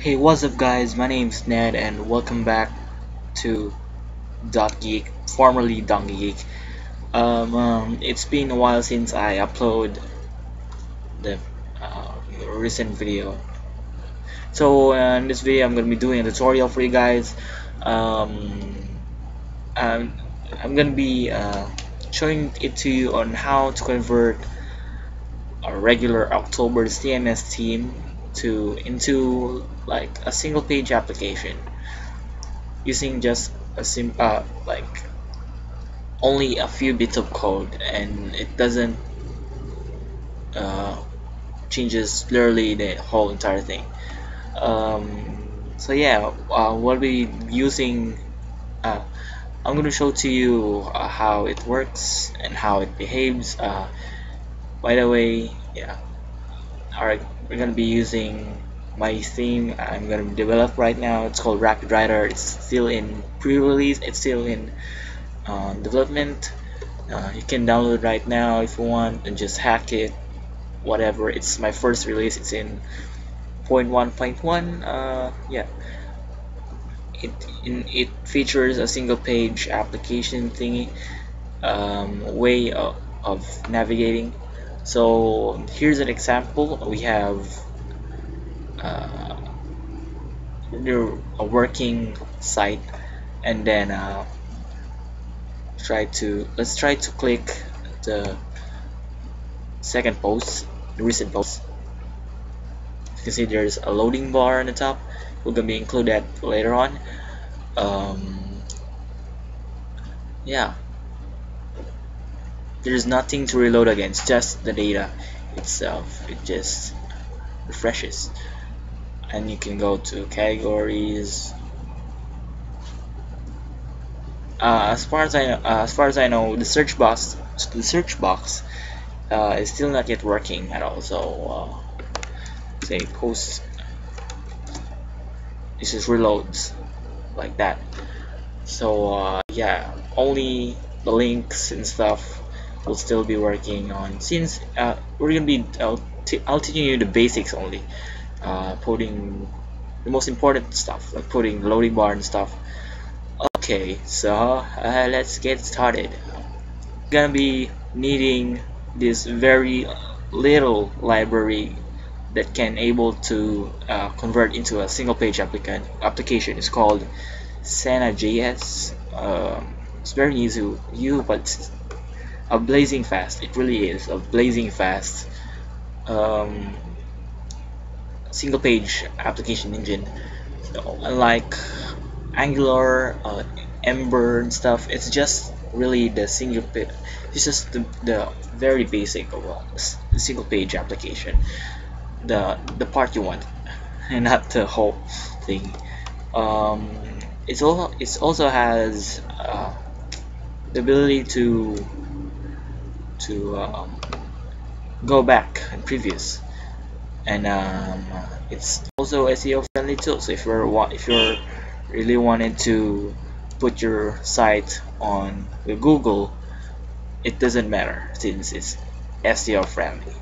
Hey, what's up, guys? My name's Ned, and welcome back to dotGeeq, formerly Donkey Geek. Um, um, it's been a while since I upload the uh, recent video. So uh, in this video, I'm gonna be doing a tutorial for you guys. Um, I'm, I'm gonna be uh, showing it to you on how to convert a regular October CMS theme to into like a single page application using just a sim uh, like only a few bits of code and it doesn't uh, changes literally the whole entire thing. Um, so yeah uh, we'll be using uh, I'm going to show to you uh, how it works and how it behaves uh, by the way yeah. Alright we're gonna be using my theme I'm gonna develop right now. It's called RapidWriter. It's still in pre-release. It's still in uh, development. Uh, you can download right now if you want and just hack it. Whatever. It's my first release. It's in 0.1.1 uh, yeah. It in, it features a single page application thingy um, way of, of navigating so here's an example. We have uh, a working site and then uh, try to let's try to click the second post the recent post. You can see there's a loading bar on the top. We're gonna be include that later on. Um, yeah there's nothing to reload against just the data itself. It just refreshes. And you can go to categories. Uh, as far as I uh, as far as I know the search box the search box uh, is still not yet working at all. So uh, say post this is reloads like that. So uh, yeah only the links and stuff will still be working on since uh, we're gonna be I'll, I'll teach you the basics only. Uh, putting the most important stuff like putting loading bar and stuff. Okay so uh, let's get started. Gonna be needing this very little library that can able to uh, convert into a single page applicant application. It's called Senna.js um, it's very easy to you but a blazing fast. It really is a blazing fast um, single page application engine. Unlike angular uh, ember and stuff it's just really the single page it's just the, the very basic of a single page application. The the part you want and not the whole thing. Um, it's also it also has uh, the ability to to um, go back and previous. And um, it's also SEO friendly too so if you're if you're really wanted to put your site on Google it doesn't matter since it's SEO friendly.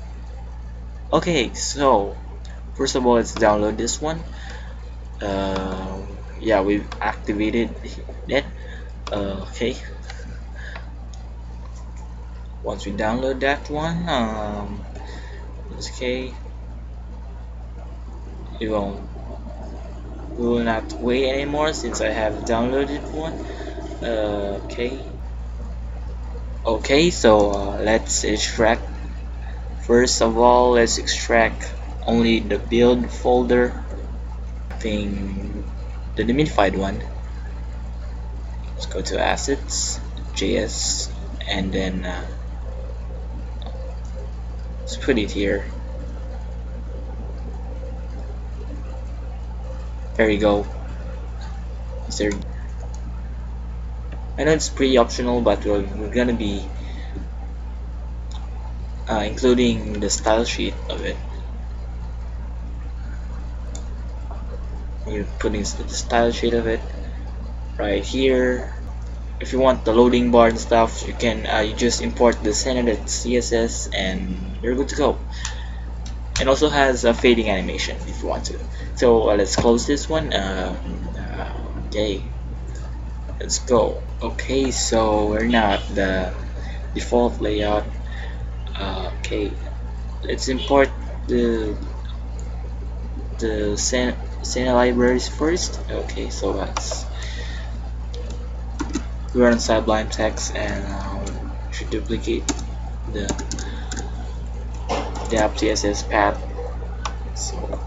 Okay so first of all let's download this one. Uh, yeah we've activated it uh, okay once we download that one um, okay we won't we will not wait anymore since I have downloaded one. Uh, okay. Okay so uh, let's extract. First of all let's extract only the build folder. Thing the minified one. Let's go to assets JS and then uh, let's put it here there you go. Is there? I know it's pretty optional but we're, we're gonna be uh, including the style sheet of it. You're putting the style sheet of it right here. If you want the loading bar and stuff you can uh, you just import the standard CSS and you're good to go. It also has a fading animation if you want to. So uh, let's close this one. Uh, uh, okay. Let's go. Okay so we're now at the default layout. Uh, okay. Let's import the the Senna libraries first. Okay so that's we're on Sublime Text and um, should duplicate the the app.css path so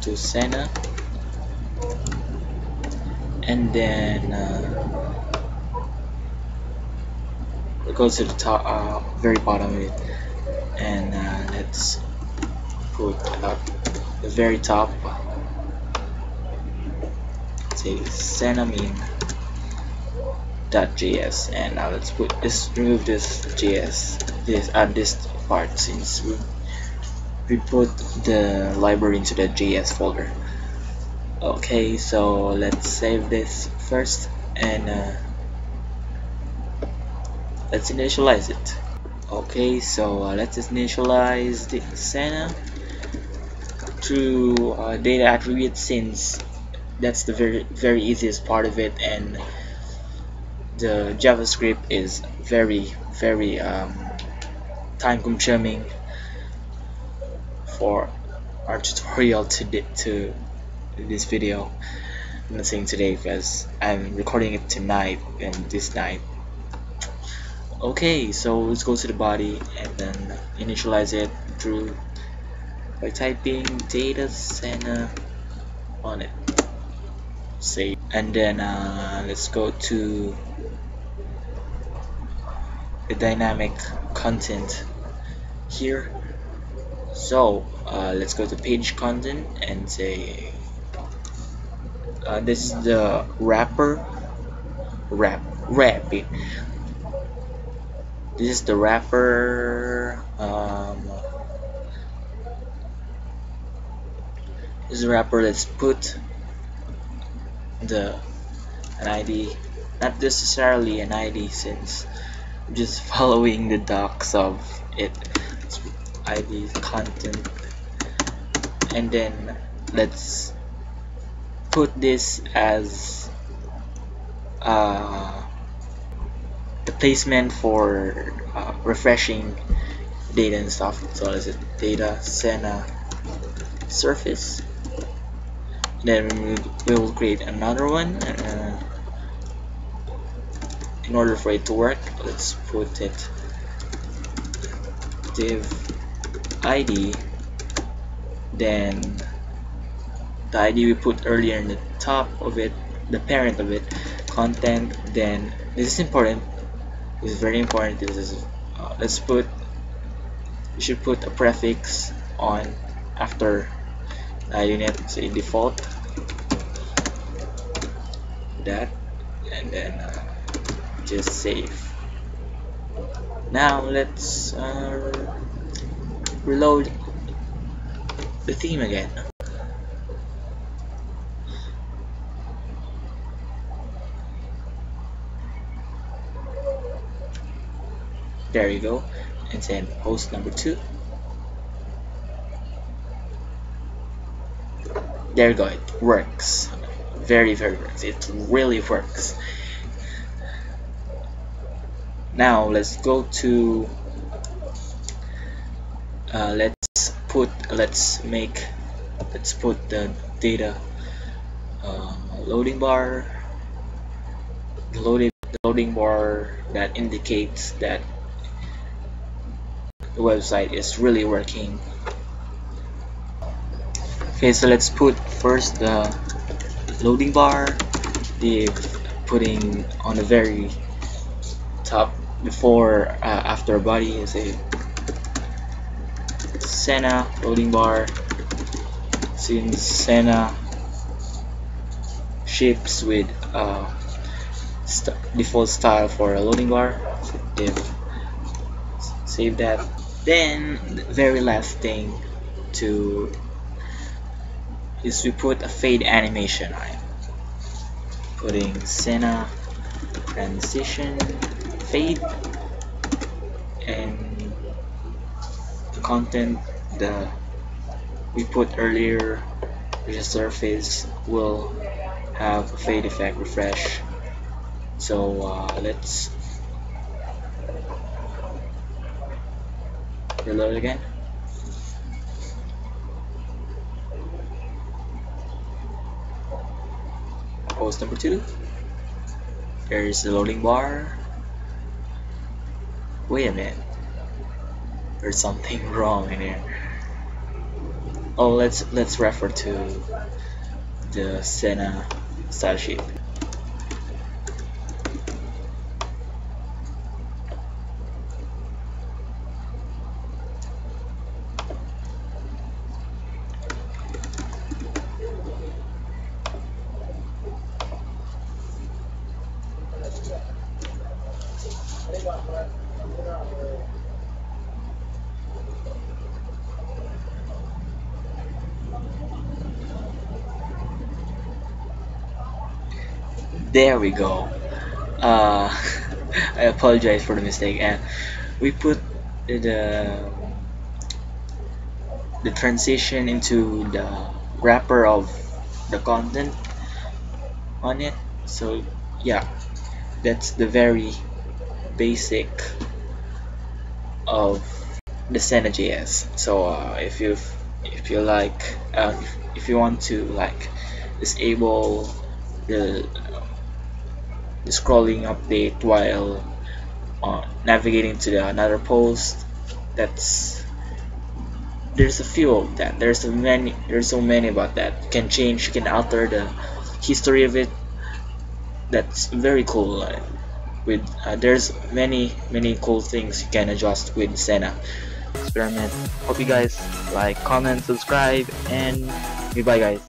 to Senna and then uh, it to the top uh, very bottom of it. And uh, let's put uh, the very top. Say Senamin .js and now let's put this remove this JS this add this part since we, we put the library into the JS folder. Okay so let's save this first and uh, let's initialize it. Okay so uh, let's initialize the Senna to uh, data attribute since that's the very very easiest part of it and the JavaScript is very very um, time consuming for our tutorial to to this video. I'm not saying today because I'm recording it tonight and this night. Okay so let's go to the body and then initialize it through by typing data-senna on it. Save and then uh, let's go to the dynamic content here. So uh, let's go to page content and say uh, this is the wrapper. Wrap wrap it. This is the wrapper um, this is wrapper let's put the an ID not necessarily an ID since I'm just following the docs of it ID content. And then let's put this as uh, the placement for uh, refreshing data and stuff. So it data Senna surface. Then we will create another one uh, in order for it to work let's put it div id then the id we put earlier in the top of it the parent of it content then this is important. This is very important. This is uh, let's put we should put a prefix on after uh, unit say default. That and then uh, just save. Now let's uh, reload the theme again. There you go. And then host number two. There you go. It works. Very very works. It really works. Now let's go to uh, let's put let's make let's put the data uh, loading bar loading loading bar that indicates that the website is really working. Okay so let's put first the loading bar the putting on the very top before uh, after body is a Senna loading bar. Since Senna ships with uh, st default style for a loading bar. Save that. Then the very last thing to is we put a fade animation on it. Putting Senna transition fade and content the we put earlier the surface will have a fade effect refresh. So uh, let's reload again. Post number two. There's the loading bar. Wait a minute there's something wrong in here. Oh let's let's refer to the Senna sheet there we go. Uh, I apologize for the mistake. And we put the the transition into the wrapper of the content on it. So yeah that's the very basic of the Senna.js so uh, if you if you like uh, if you want to like disable the the scrolling update while uh, navigating to the another post that's there's a few of that. There's a many there's so many about that. You can change you can alter the history of it. That's very cool with uh, there's many many cool things you can adjust with Senna experiment. Hope you guys like comment subscribe and goodbye guys